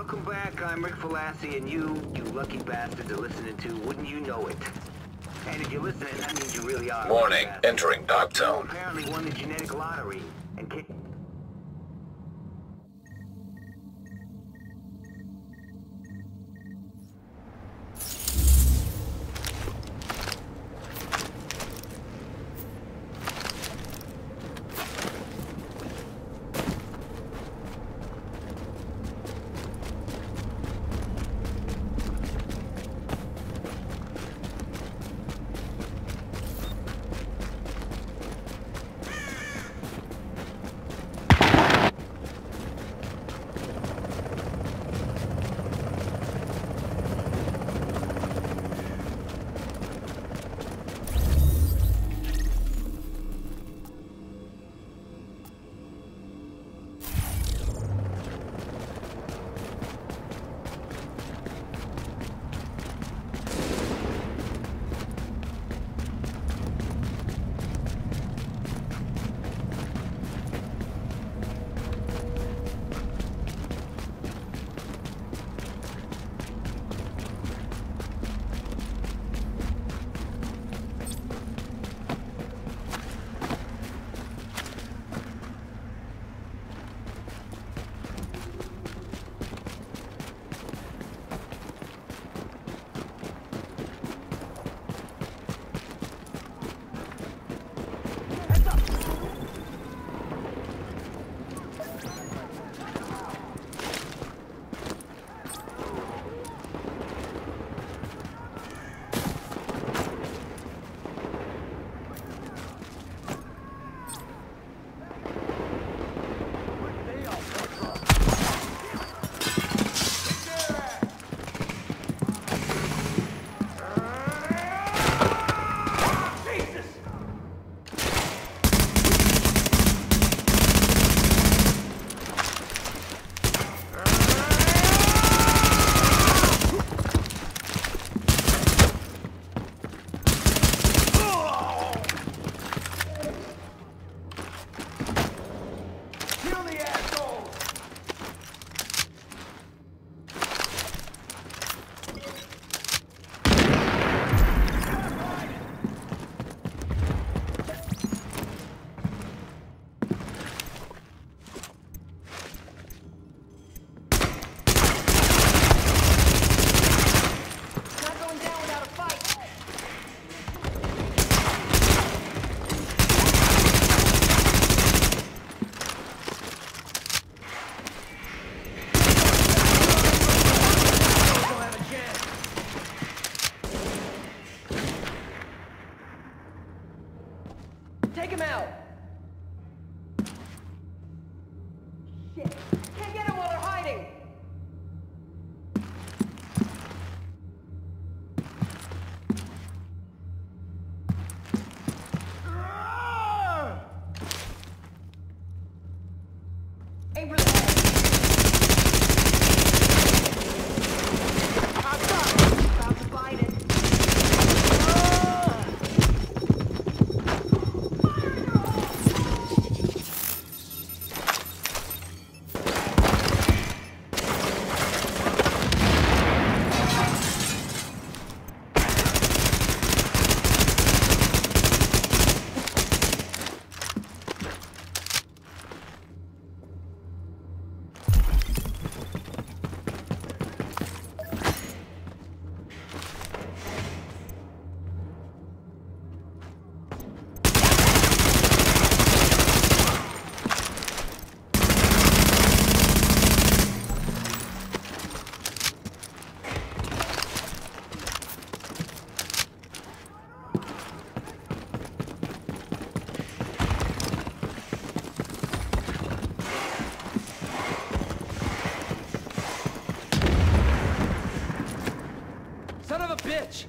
Welcome back. I'm Rick Falassi, and you, you lucky bastards, are listening to Wouldn't You Know It. And if you're listening, that means you really are. Warning, entering dark zone. apparently won the genetic lottery and kicked. Son of a bitch!